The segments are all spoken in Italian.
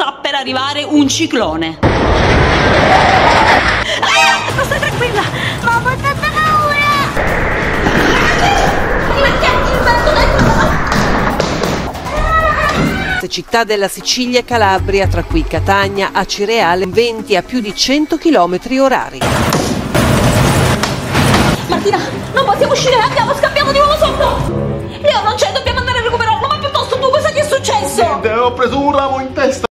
sta per arrivare un ciclone. Ah, ma stai tranquilla! Ma ho tanta paura! Città della Sicilia e Calabria, tra cui Catania, Acireale, venti a più di 100 km orari. Martina, non possiamo uscire, andiamo, scappiamo di nuovo sotto! Leo non c'è, dobbiamo andare a recuperarlo, ma piuttosto tu cosa ti è successo? Niente, ho preso un ramo in testa.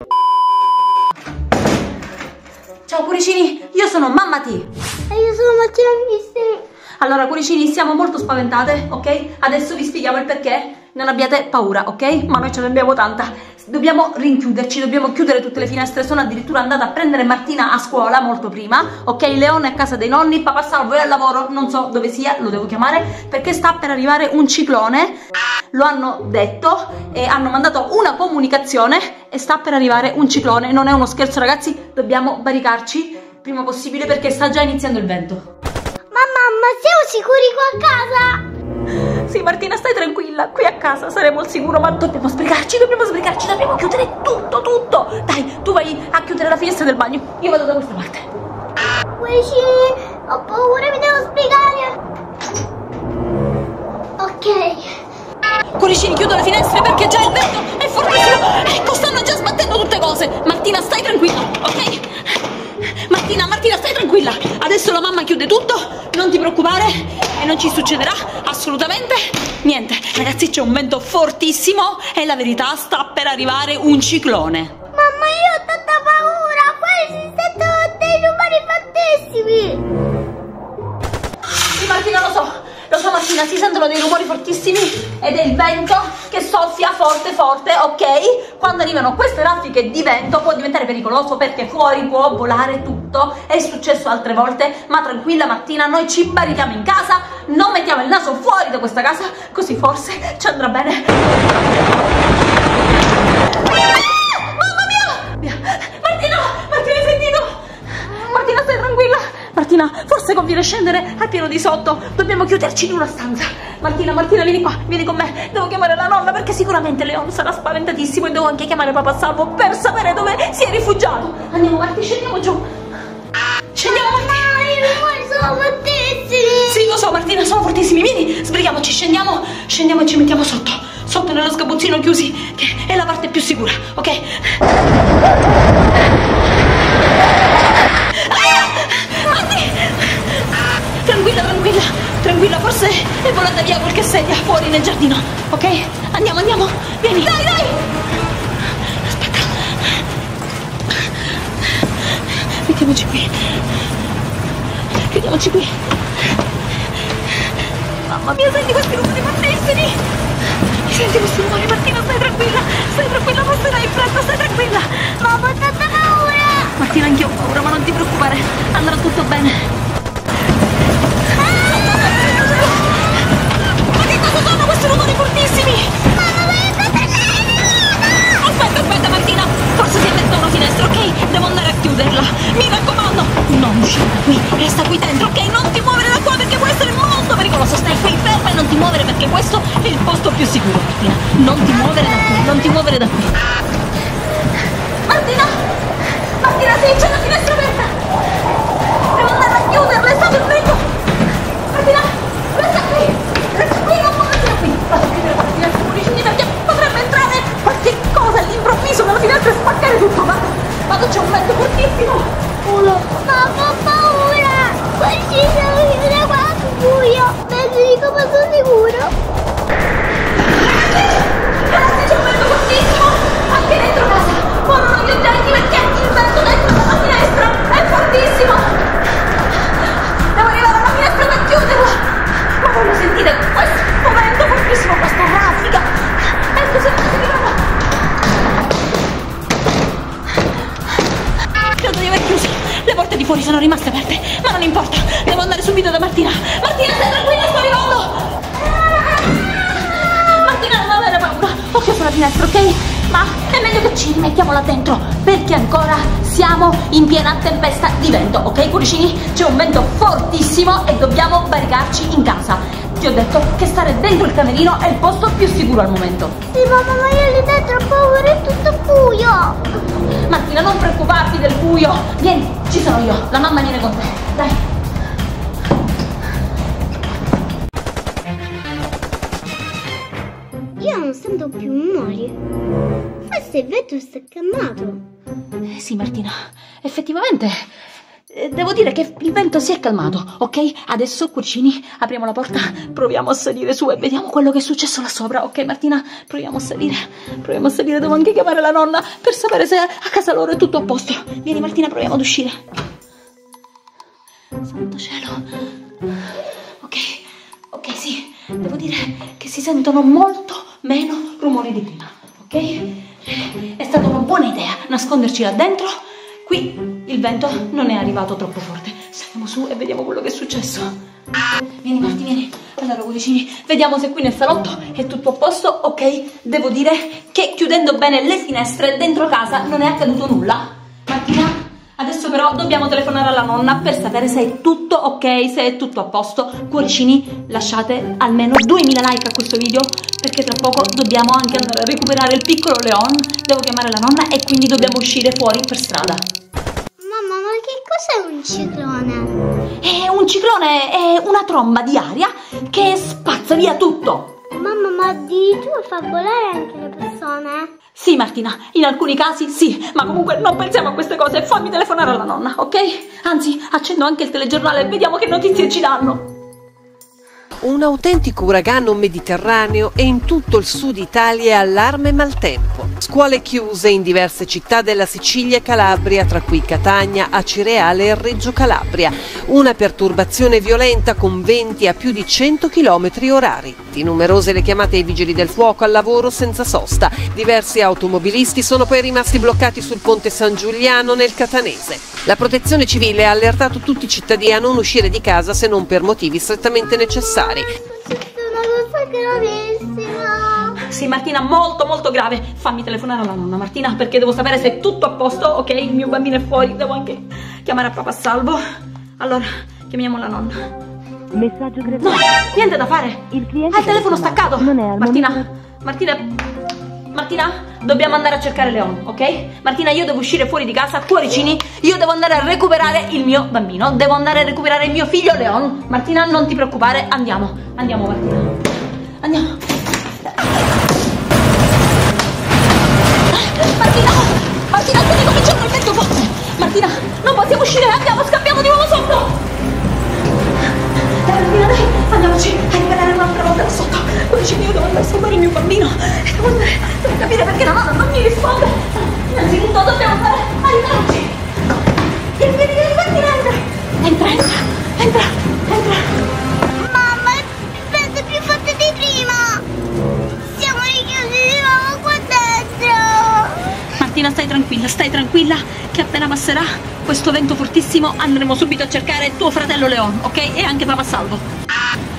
Ciao cuoricini, io sono Mamma T. E io sono Mattia Misti. Allora cuoricini, siamo molto spaventate, ok? Adesso vi spieghiamo il perché. Non abbiate paura, ok? Ma noi ce ne abbiamo tanta. Dobbiamo rinchiuderci, dobbiamo chiudere tutte le finestre. Sono addirittura andata a prendere Martina a scuola molto prima, ok? Leone è a casa dei nonni, papà Salvo è al lavoro, non so dove sia, lo devo chiamare, perché sta per arrivare un ciclone. Lo hanno detto e hanno mandato una comunicazione e sta per arrivare un ciclone. Non è uno scherzo, ragazzi, dobbiamo baricarci prima possibile perché sta già iniziando il vento. Ma mamma, siamo sicuri qua a casa? Sì, Martina, stai tranquilla. Qui a casa saremo al sicuro, ma dobbiamo sbrigarci, dobbiamo sbrigarci, dobbiamo chiudere tutto, tutto. Dai, tu vai a chiudere la finestra del bagno. Io vado da questa parte. Cuoricini, ho paura, mi devo spiegare. Ok. Cuoricini, chiudo le finestre perché già il vento è fortissimo. Ecco, stanno già sbattendo tutte cose. Martina, stai tranquilla, ok? Martina, Martina, stai tranquilla. Adesso la mamma chiude tutto, non ti preoccupare e non ci succederà assolutamente niente. Ragazzi, c'è un vento fortissimo e la verità sta per arrivare un ciclone. Sentono dei rumori fortissimi ed è il vento che soffia forte forte, ok? Quando arrivano queste raffiche di vento può diventare pericoloso perché fuori può volare tutto. È successo altre volte, ma tranquilla Martina, noi ci barichiamo in casa, non mettiamo il naso fuori da questa casa, così forse ci andrà bene. Martina hai sentito? Martina stai tranquilla? Martina, forse conviene scendere al piano di sotto. Dobbiamo chiuderci in una stanza. Martina, Martina, vieni qua, vieni con me. Devo chiamare la nonna perché sicuramente Leon sarà spaventatissimo e devo anche chiamare papà Salvo per sapere dove si è rifugiato. Andiamo, Marti, scendiamo giù. Scendiamo, Marti. Ma i rumori sono fortissimi. Sì, lo so, Martina, sono fortissimi. Vieni, sbrighiamoci, scendiamo, scendiamo e ci mettiamo sotto. Sotto nello sgabuzzino chiusi, che è la parte più sicura, ok? Ah! Tranquilla, tranquilla, tranquilla, forse è volata via qualche sedia fuori nel giardino, ok? Andiamo, andiamo, vieni. Dai, dai! Aspetta. Mettiamoci qui. Chiudiamoci qui. Mamma mia, senti questi rumori! Mi senti questi rumori, Martina, stai tranquilla! Stai tranquilla, passerai in fretta, stai tranquilla! Mamma, ho tanta paura. Martina, anch'io ho paura, ma non ti preoccupare, andrà tutto bene. Aspetta, aspetta, Martina, forse si è aperta una finestra, ok? Devo andare a chiuderla. Mi raccomando, non uscire da qui, resta qui dentro, ok? Non ti muovere da qua perché può essere molto pericoloso. Stai qui ferma e non ti muovere perché questo è il posto più sicuro, Martina. Non ti muovere da qui, non ti muovere da qui. Martina! Martina, sì, c'è la finestra sono rimaste aperte, ma non importa! Devo andare subito da Martina! Martina, stai tranquilla, sto arrivando! Martina, non avere paura! Ho chiuso la finestra, ok? Ma è meglio che ci rimettiamo là dentro, perché ancora siamo in piena tempesta di vento, ok cuoricini? C'è un vento fortissimo e dobbiamo baricarci in casa. Ti ho detto che stare dentro il camerino è il posto più sicuro al momento. Sì, mamma, ma io lì dentro ho paura, è tutto buio. Martina, non preoccuparti del buio. Vieni, ci sono io. La mamma viene con te. Dai. Io non sento più rumori. Forse il vetro sta calmato. Eh, sì, Martina, effettivamente. Eh, Devo dire che il vento si è calmato, ok? Adesso, cuoricini, apriamo la porta, proviamo a salire su e vediamo quello che è successo là sopra, ok Martina? Proviamo a salire, proviamo a salire, devo anche chiamare la nonna per sapere se a casa loro è tutto a posto. Vieni Martina, proviamo ad uscire. Santo cielo. Ok, ok, sì, devo dire che si sentono molto meno rumori di prima, ok? È stata una buona idea nasconderci là dentro. Qui il vento non è arrivato troppo forte. Saliamo su e vediamo quello che è successo. Vieni Marti, vieni. Allora, cuoricini, vediamo se qui nel salotto è tutto a posto, ok? Devo dire che chiudendo bene le finestre dentro casa non è accaduto nulla. Martina, Adesso però dobbiamo telefonare alla nonna per sapere se è tutto ok, se è tutto a posto. Cuoricini, lasciate almeno 2000 like a questo video perché tra poco dobbiamo anche andare a recuperare il piccolo Leon. Devo chiamare la nonna e quindi dobbiamo uscire fuori per strada. Mamma, ma che cos'è un ciclone? È un ciclone, è una tromba di aria che spazza via tutto. Mamma, ma addirittura fa volare anche le persone? Sì, Martina, in alcuni casi sì, ma comunque non pensiamo a queste cose. Fammi telefonare alla nonna, ok? Anzi, accendo anche il telegiornale e vediamo che notizie ci danno. Un autentico uragano mediterraneo e in tutto il sud Italia allarme maltempo. Scuole chiuse in diverse città della Sicilia e Calabria, tra cui Catania, Acireale e Reggio Calabria. Una perturbazione violenta con venti a più di 100 km orari. Di numerose le chiamate ai vigili del fuoco al lavoro senza sosta. Diversi automobilisti sono poi rimasti bloccati sul ponte San Giuliano nel Catanese. La protezione civile ha allertato tutti i cittadini a non uscire di casa se non per motivi strettamente necessari. È successa una cosa gravissima. Sì, Martina, molto molto grave. Fammi telefonare alla nonna, Martina, perché devo sapere se è tutto a posto, ok? Il mio bambino è fuori, devo anche chiamare a papà Salvo. Allora, chiamiamo la nonna. Messaggio gratuito. No, niente da fare. Il cliente Ha il telefono staccato. non è al Martina, momento- Martina, Martina, dobbiamo andare a cercare Leon, ok? Martina, io devo uscire fuori di casa, cuoricini, io devo andare a recuperare il mio bambino, devo andare a recuperare il mio figlio Leon. Martina, non ti preoccupare, andiamo, andiamo Martina. Andiamo. Martina, Martina, sta ricominciando il vento forte. Martina, non possiamo uscire, andiamo, scappiamo di nuovo sotto. Martina, dai, andiamoci a rivedere un'altra volta da sotto. Cuoricini, io devo andare a salvare il mio bambino. E devo andare, devo capire perché la nonna non mi risponde. Innanzitutto dobbiamo andare a aiutarci. Vieni, vieni, vieni, Martina, entra. Entra, entra, entra, entra. Mamma, è più forte di prima. Siamo richiusi di nuovo qua dentro. Martina, stai tranquilla, stai tranquilla che appena passerà questo vento fortissimo andremo subito a cercare tuo fratello Leon, ok? E anche papà Salvo.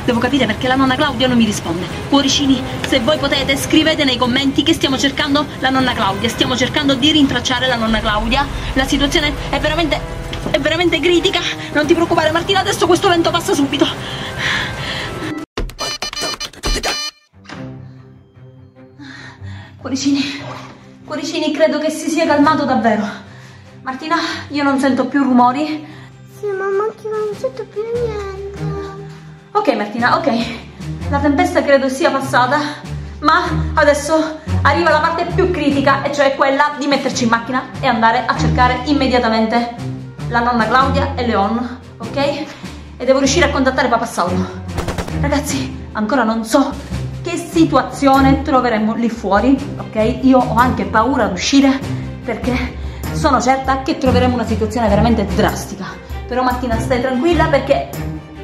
Devo capire perché la nonna Claudia non mi risponde. Cuoricini, se voi potete, scrivete nei commenti che stiamo cercando la nonna Claudia. Stiamo cercando di rintracciare la nonna Claudia. La situazione è veramente, è veramente critica. Non ti preoccupare, Martina, adesso questo vento passa subito. Cuoricini, cuoricini, credo che si sia calmato davvero. Martina, io non sento più rumori. Sì, mamma, anche io non sento più niente. Ok Martina, ok. La tempesta credo sia passata, ma adesso arriva la parte più critica, e cioè quella di metterci in macchina e andare a cercare immediatamente la nonna Claudia e Leon, ok? E devo riuscire a contattare papà Saulo. Ragazzi, ancora non so che situazione troveremo lì fuori, ok? Io ho anche paura ad uscire perché sono certa che troveremo una situazione veramente drastica. Però Martina stai tranquilla perché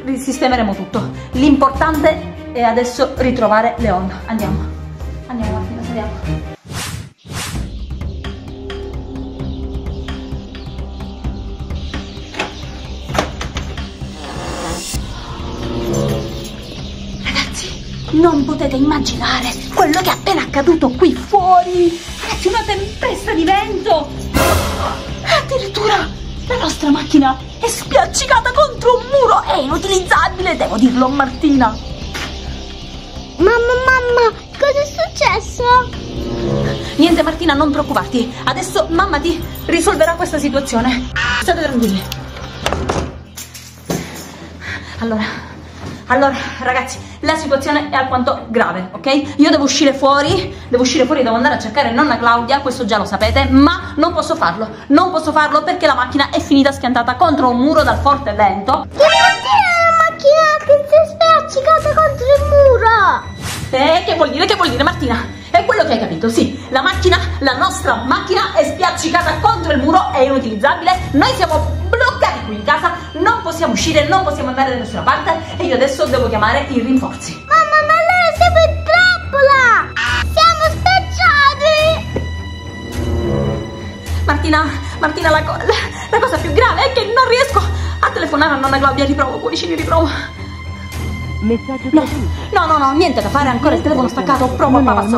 risistemeremo tutto. L'importante è adesso ritrovare Leon. Andiamo. Andiamo Martina, saliamo. Non potete immaginare quello che è appena accaduto qui fuori. Ragazzi, una tempesta di vento. Addirittura la nostra macchina è spiaccicata contro un muro. È inutilizzabile, devo dirlo a Martina. Mamma, mamma, cosa è successo? Niente Martina, non preoccuparti. Adesso mamma ti risolverà questa situazione. State tranquilli. Allora, allora ragazzi, la situazione è alquanto grave, ok? Io devo uscire fuori, devo uscire fuori, devo andare a cercare nonna Claudia, questo già lo sapete, ma non posso farlo. Non posso farlo perché la macchina è finita schiantata contro un muro dal forte vento. Che macchina è la macchina che si è spiaccicata contro il muro? Eh, che vuol dire? Che vuol dire Martina? È quello che hai capito, sì. La macchina, la nostra macchina è spiaccicata contro il muro, è inutilizzabile. Noi siamo bloccati qui in casa, non possiamo uscire, non possiamo andare da nessuna parte e io adesso devo chiamare i rinforzi. Mamma, ma allora siamo in trappola! Siamo spacciati! Martina, Martina, la, co- la, la cosa più grave è che non riesco a telefonare a nonna Claudia, riprovo, cuoricini, riprovo. Messaggio No, no, no, no, niente da fare, ancora il telefono staccato, provo a Non è papà al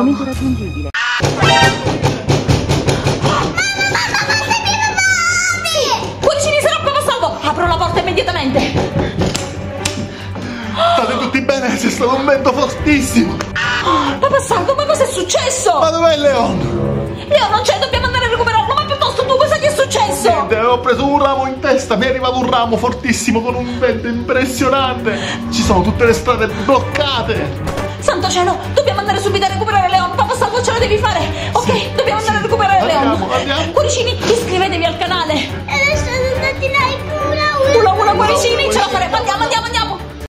stato un vento fortissimo. Papà salvo, ma cosa è successo? Ma dov'è Leon? Leo non c'è, dobbiamo andare a recuperarlo, ma piuttosto tu cosa ti è successo? Niente, ho preso un ramo in testa, mi è arrivato un ramo fortissimo con un vento impressionante. Ci sono tutte le strade bloccate. Santo cielo, dobbiamo andare subito a recuperare Leon. Papà salvo, ce la devi fare. Ok, Sì, dobbiamo andare sì. a recuperare Andiamo, Leon. andiamo. Cuoricini,